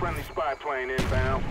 Friendly spy plane inbound.